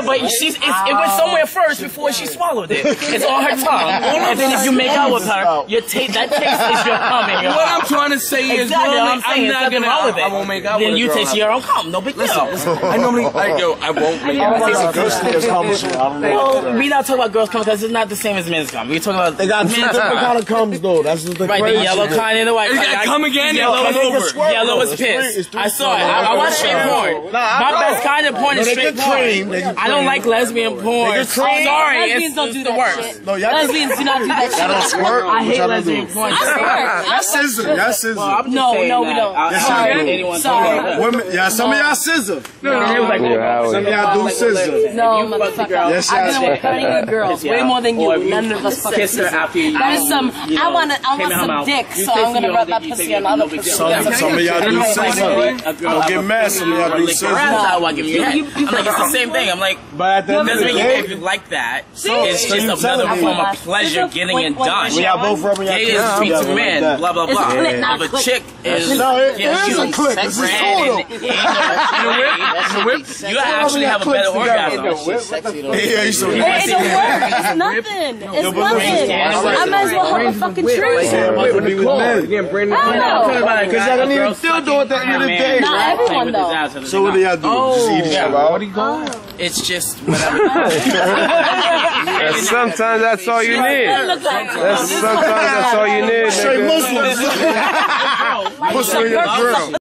Yeah, but she's it's, it went somewhere first before she swallowed it. It's on her tongue, and then if you make out with her, your taste that taste is your cum in your What I'm trying to say is, Exactly, normally, I'm saying I'm not gonna. wrong with it. I won't make out Then with you girl. taste your own cum. No big deal. I normally, like, yo, I won't make out with a girl. Girls think it's common. I don't know. Well, we not talking about girls cum because it's not the same as men's cum. We talking about They got two men's different kind of comes though. That's the Right, the yellow kind and the white You kind. gotta come again, Yellow yellow is over. Yellow is It's piss. I saw it. I, I watch straight porn. My best kind of porn is straight cream. porn. They get I don't like lesbian porn. I'm sorry, Lesbians don't it's do the that worst. shit. No, y'all Lesbians do not do that Y'all don't squirt. I hate Y'all lesbian do. porn. Y'all scissor. Y'all scissor. No, no, we don't. Yes, Sorry. do. Anyone Sorry. Women, yeah, some of y'all scissor. No, it was like, Some of y'all do scissor. No, You fuck motherfucker. Yes, I've been with plenty of girls, way more than you. None of us fucking kiss her scissor. That is some. I want. I want some mouth. dick, so I'm gonna rub my pussy on other no big deal. pussy. Some, some of y'all do scissor. Don't get mad. Some of y'all do scissor. ass out while giving you head. I'm like, it's the same thing. I'm like, But at the end of doesn't the make you if you like that. It's so just another form of pleasure getting it done. when y'all both rubbing Gay your is clit speak to men, that. blah blah It's a blah. clit, not If a a click. chick is No, it- yeah, it is a click. This is total. and- and- You actually have a better orgasm. Yeah, you so It, it don't work. It's nothing. It's nothing. I might as well hug a fucking tree. Yeah, about to be. I don't know. Because y'all don't even still do it at the end of the day. Not everyone, though. So what do y'all do? Oh. Just eat each other out? It's just whatever. And sometimes that's all you need. That look like That's sometimes that's all you need, Straight nigga. Muslims. Pussy in your grill.